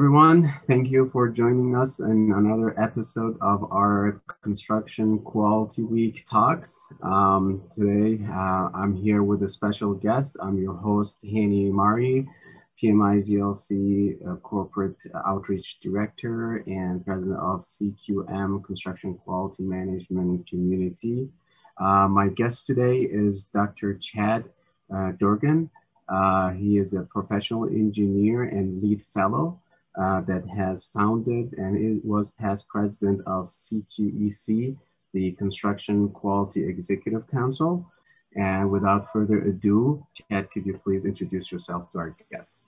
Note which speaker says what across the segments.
Speaker 1: Everyone. Thank you for joining us in another episode of our Construction Quality Week talks. Um, today, uh, I'm here with a special guest. I'm your host, Hani Mari, PMI GLC uh, Corporate Outreach Director and President of CQM Construction Quality Management Community. Uh, my guest today is Dr. Chad uh, Dorgan. Uh, he is a professional engineer and lead fellow uh, that has founded and it was past president of CQEC, the Construction Quality Executive Council. And without further ado, Chad, could you please introduce yourself to our guests?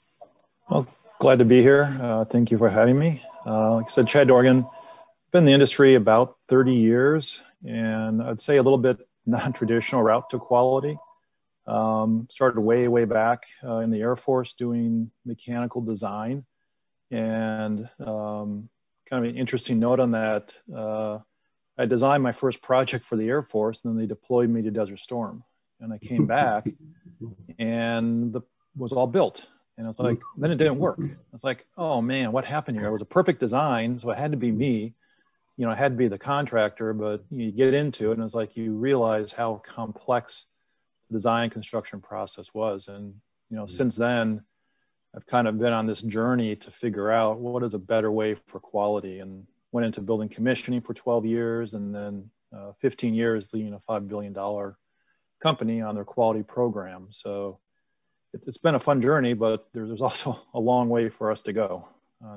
Speaker 2: Well, glad to be here. Uh, thank you for having me. Uh, like I said, Chad Dorgan, been in the industry about 30 years, and I'd say a little bit non-traditional route to quality. Um, started way, way back uh, in the Air Force doing mechanical design. And um, kind of an interesting note on that, uh, I designed my first project for the Air Force, and then they deployed me to Desert Storm. And I came back, and the was all built. And it's like, then it didn't work. It's like, oh man, what happened here? It was a perfect design, so it had to be me. You know, I had to be the contractor, but you get into it, and it's like you realize how complex the design construction process was. And, you know, mm-hmm. since then, I've kind of been on this journey to figure out what is a better way for quality and went into building commissioning for 12 years and then uh, 15 years leading a $5 billion company on their quality program. So it, has been a fun journey, but there, there's also a long way for us to go.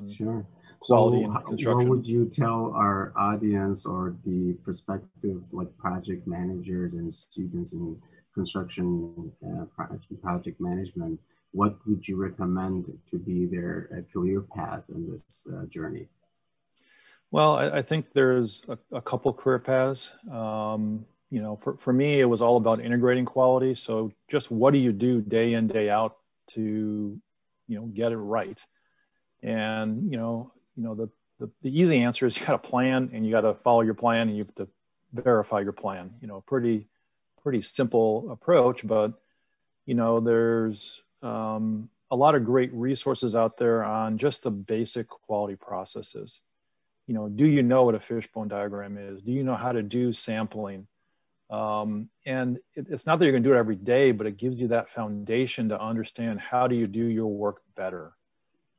Speaker 1: sure. Quality so, what would you tell our audience or the prospective like project managers and students in construction uh, project management, what would you recommend to be their uh, career path in this uh, journey?
Speaker 2: Well, I, I think there's a, a, couple career paths. Um, you know, for, for me, it was all about integrating quality. So just what do you do day in, day out to, you know, get it right? And, you know, you know, the, the, the easy answer is you got to plan and you got to follow your plan and you have to verify your plan, you know, pretty, pretty simple approach, but you know, there's um, a lot of great resources out there on just the basic quality processes. You know, do you know what a fishbone diagram is? Do you know how to do sampling? Um, and it, it's not that you're going to do it every day, but it gives you that foundation to understand how do you do your work better.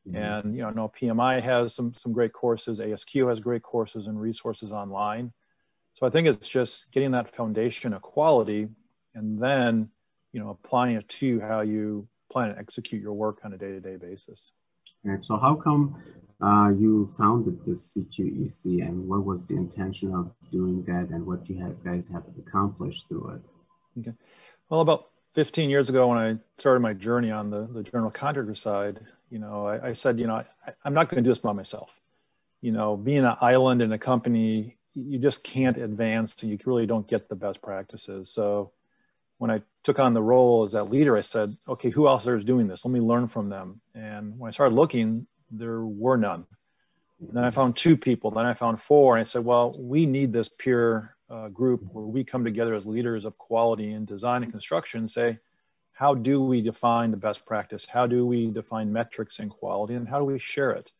Speaker 2: Mm-hmm. And you know, I know PMI has some some great courses. ASQ has great courses and resources online. So I think it's just getting that foundation of quality and then, you know, applying it to how you plan and execute your work on a day-to-day basis.
Speaker 1: Right. So how come uh, you founded this CQEC and what was the intention of doing that and what you have, guys have accomplished through it?
Speaker 2: Okay. Well, about 15 years ago when I started my journey on the, the general contractor side, you know, I, I said, you know, I, I'm not going to do this by myself. You know, being an island in a company you just can't advance and you really don't get the best practices. So when I took on the role as that leader, I said, okay, who else is doing this? Let me learn from them. And when I started looking, there were none. then I found two people, then I found four. And I said, well, we need this peer uh, group where we come together as leaders of quality in design and construction and say, how do we define the best practice? How do we define metrics in quality? And how do we share it?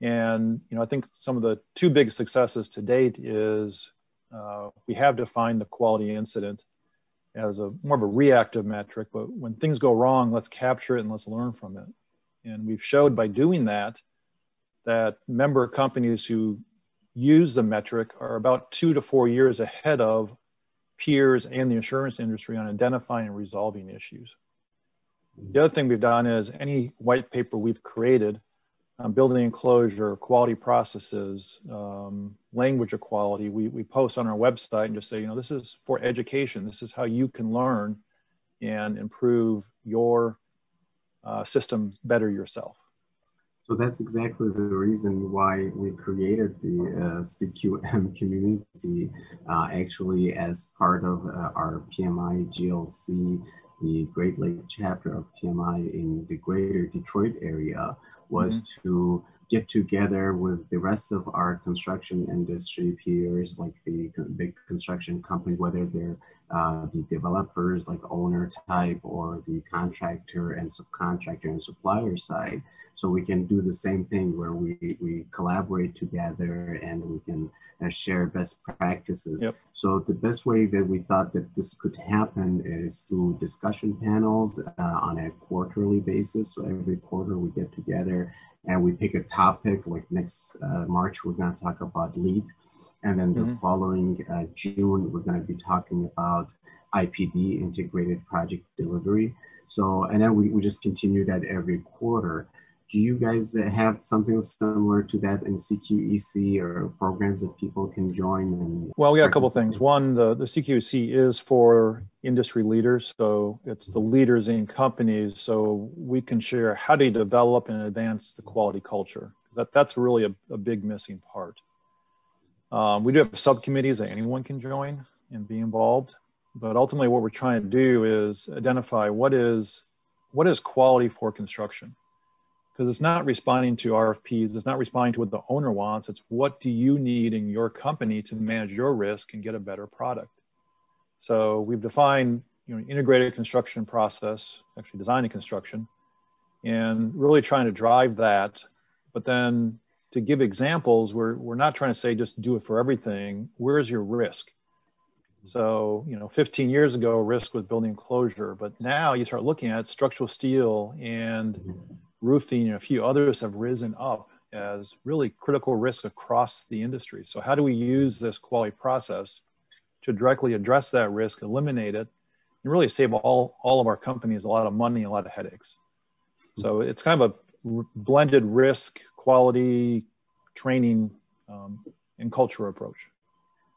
Speaker 2: And you know, I think some of the two big successes to date is uh, we have defined the quality incident as a more of a reactive metric, but when things go wrong, let's capture it and let's learn from it. And we've showed by doing that that member companies who use the metric are about two to four years ahead of peers and the insurance industry on identifying and resolving issues. The other thing we've done is any white paper we've created um, building enclosure, quality processes, um, language equality, we, we post on our website and just say, you know, this is for education. This is how you can learn and improve your uh, system better yourself.
Speaker 1: So that's exactly the reason why we created the uh, CQM community, uh, actually as part of uh, our PMI GLC, the Great Lake chapter of PMI in the greater Detroit area was mm-hmm. to get together with the rest of our construction industry peers, like the big construction company, whether they're uh, the developers like owner type or the contractor and subcontractor and supplier side. So we can do the same thing where we, we collaborate together and we can uh, share best practices. Yep. So the best way that we thought that this could happen is through discussion panels uh, on a quarterly basis. So every quarter we get together and we pick a topic like next uh, March, we're gonna talk about LEED and then the mm-hmm. following uh, June, we're going to be talking about IPD, Integrated Project Delivery. So, and then we, we just continue that every quarter. Do you guys have something similar to that in CQEC or programs that people can join? And
Speaker 2: well, we got a couple things. One, the, the CQEC is for industry leaders. So it's the leaders in companies. So we can share how to develop and advance the quality culture. That, that's really a, a big missing part. Um, we do have subcommittees that anyone can join and be involved, but ultimately what we're trying to do is identify what is what is quality for construction because it's not responding to RFPs, it's not responding to what the owner wants, it's what do you need in your company to manage your risk and get a better product. So we've defined you know integrated construction process, actually designing construction, and really trying to drive that, but then to give examples, we're, we're not trying to say just do it for everything. Where's your risk? Mm-hmm. So, you know, 15 years ago, risk was building enclosure, but now you start looking at structural steel and mm-hmm. roofing and a few others have risen up as really critical risks across the industry. So, how do we use this quality process to directly address that risk, eliminate it, and really save all, all of our companies a lot of money, a lot of headaches? Mm-hmm. So, it's kind of a blended risk quality training um, and culture approach.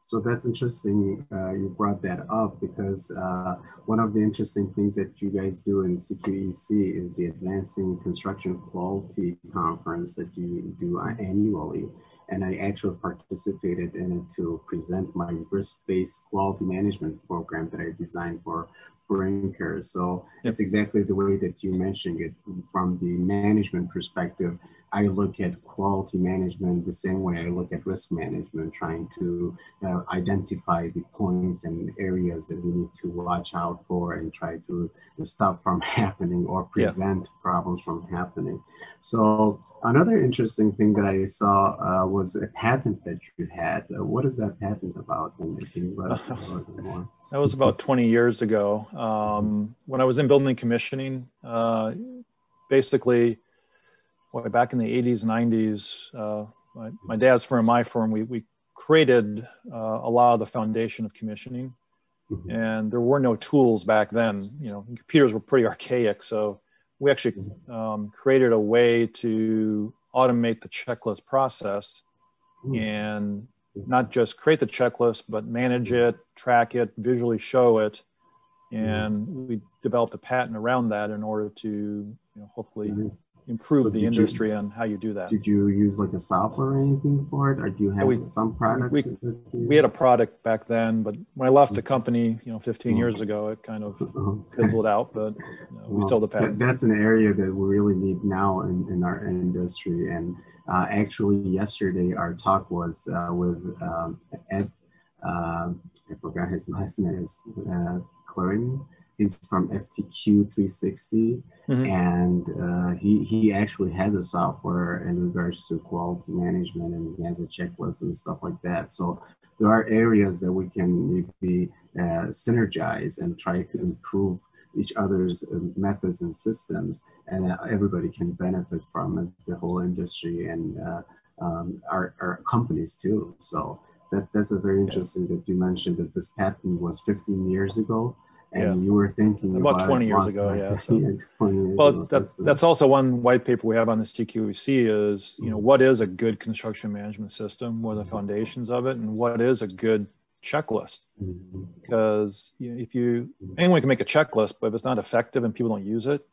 Speaker 1: So that's interesting. Uh, you brought that up because uh, one of the interesting things that you guys do in CQEC is the Advancing Construction Quality Conference that you do annually. And I actually participated in it to present my risk-based quality management program that I designed for Brinker. So it's exactly the way that you mentioned it from the management perspective I look at quality management the same way I look at risk management, trying to uh, identify the points and areas that we need to watch out for and try to stop from happening or prevent yeah. problems from happening. So another interesting thing that I saw uh, was a patent that you had. Uh, what is that patent about? And can you let us know
Speaker 2: more? That was about 20 years ago. Um, when I was in building commissioning, uh, basically boy, back in the 80s, 90s, uh, my, my, dad's firm, my firm, we, we created uh, a lot of the foundation of commissioning. Mm-hmm. And there were no tools back then. You know, computers were pretty archaic. So we actually mm-hmm. um, created a way to automate the checklist process mm-hmm. and not just create the checklist, but manage it, track it, visually show it. Mm-hmm. And we developed a patent around that in order to you know, hopefully improve so the industry
Speaker 1: you,
Speaker 2: on how you do that.
Speaker 1: Did you use like a software or anything for it, or do you have we, some product?
Speaker 2: We, we had a product back then, but when I left the company, you know, 15 years mm-hmm. ago, it kind of fizzled out. But you know, we well, still the patent.
Speaker 1: That's an area that we really need now in, in our industry. And uh, actually, yesterday our talk was uh, with um, Ed. Uh, I forgot his last name. Is uh, He's from FTQ 360, mm-hmm. and uh, he he actually has a software in regards to quality management, and he has a checklist and stuff like that. So there are areas that we can maybe uh, synergize and try to improve each other's uh, methods and systems, and everybody can benefit from it, the whole industry and uh, um, our, our companies too. So that, that's a very interesting that you mentioned that this patent was 15 years ago and yeah. you were thinking
Speaker 2: about, about 20 years ago yeah, so. yeah well ago, that, that's also one white paper we have on this CQEC is you know mm-hmm. what is a good construction management system? What are the mm-hmm. foundations of it? And what is a good checklist? Mm-hmm. because you know, if you anyone can make a checklist but if it's not effective and people don't use it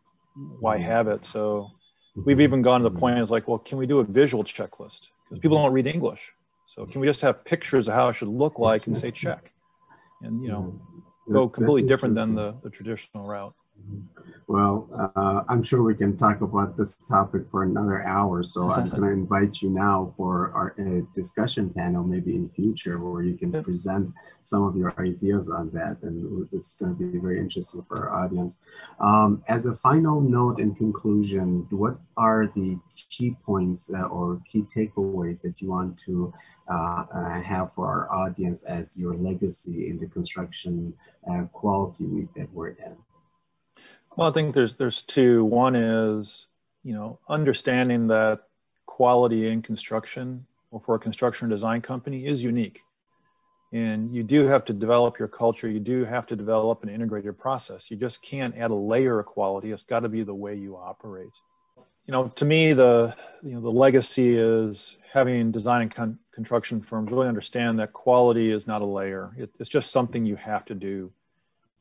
Speaker 2: why have it? So we've even gone to the point it's like well can we do a visual checklist? Because people don't read english. So can we just have pictures of how it should look like and say check? And you know go completely different than the, the traditional route.
Speaker 1: Well, uh, I'm sure we can talk about this topic for another hour. So I'm going to invite you now for our uh, discussion panel, maybe in future, where you can present some of your ideas on that. And it's going to be very interesting for our audience. Um, as a final note and conclusion, what are the key points uh, or key takeaways that you want to uh, uh, have for our audience as your legacy in the construction uh, quality week that we're in?
Speaker 2: Well, I think there's there's two. One is you know understanding that quality in construction or for a construction design company is unique, and you do have to develop your culture. You do have to develop an integrated process. You just can't add a layer of quality. It's got to be the way you operate. You know, to me, the you know the legacy is having design and con- construction firms really understand that quality is not a layer. It, it's just something you have to do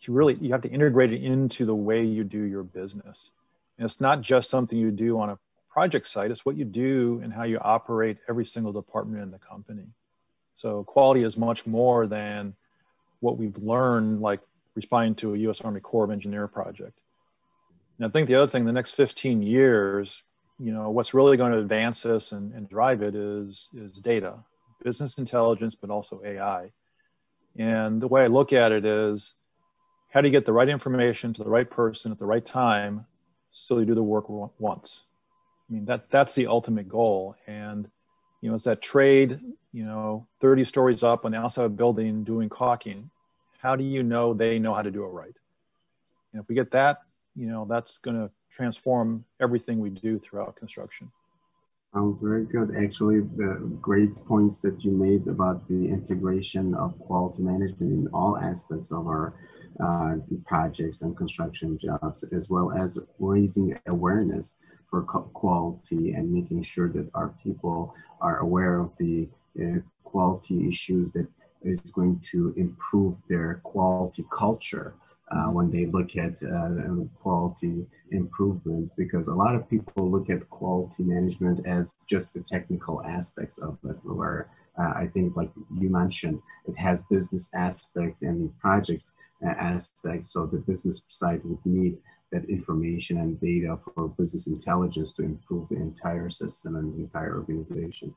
Speaker 2: you really you have to integrate it into the way you do your business. And it's not just something you do on a project site it's what you do and how you operate every single department in the company. So quality is much more than what we've learned like responding to a u.s army corps of engineer project. And i think the other thing the next 15 years you know what's really going to advance this and, and drive it is is data business intelligence but also ai and the way i look at it is how do you get the right information to the right person at the right time so you do the work once? I mean that that's the ultimate goal. And you know it's that trade you know 30 stories up on the outside of a building doing caulking how do you know they know how to do it right? And if we get that you know that's going to transform everything we do throughout construction.
Speaker 1: Sounds very good. Actually, the great points that you made about the integration of quality management in all aspects of our uh, projects and construction jobs, as well as raising awareness for quality and making sure that our people are aware of the uh, quality issues that is going to improve their quality culture uh, when they look at uh, quality improvement because a lot of people look at quality management as just the technical aspects of it where uh, i think like you mentioned it has business aspect and project aspect. So the business side would need that information and data for business intelligence to improve the entire system and the entire organization.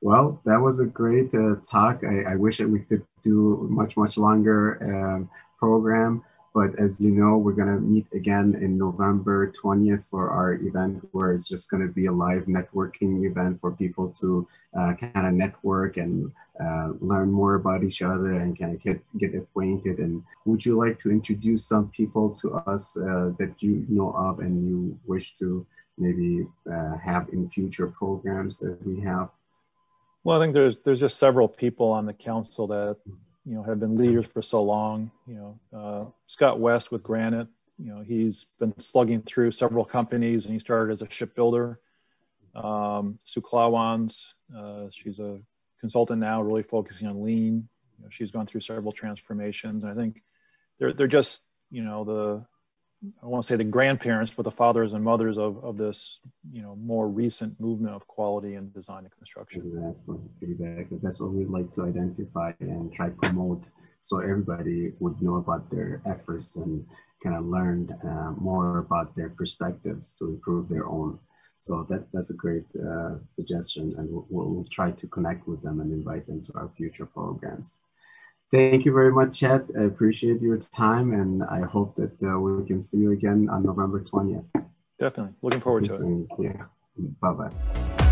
Speaker 1: Well, that was a great uh, talk. I, I, wish that we could do much, much longer um, program. But as you know, we're going to meet again in November 20th for our event, where it's just going to be a live networking event for people to uh, kind of network and uh, learn more about each other and kind of get, get acquainted. And would you like to introduce some people to us uh, that you know of and you wish to maybe uh, have in future programs that we have?
Speaker 2: Well, I think there's there's just several people on the council that you know have been leaders for so long. You know, uh, Scott West with Granite. You know, he's been slugging through several companies, and he started as a shipbuilder. Um, Sue Klawans, uh, she's a consultant now, really focusing on lean. You know, she's gone through several transformations, and I think they're they're just you know the I want to say the grandparents, but the fathers and mothers of, of this, you know, more recent movement of quality and design and construction.
Speaker 1: Exactly, exactly. That's what we'd like to identify and try promote, so everybody would know about their efforts and kind of learn uh, more about their perspectives to improve their own. So that that's a great uh, suggestion, and we'll, we'll try to connect with them and invite them to our future programs. Thank you very much, Chet. I appreciate your time, and I hope that uh, we can see you again on November 20th.
Speaker 2: Definitely. Looking forward to it.
Speaker 1: Thank you. Bye bye.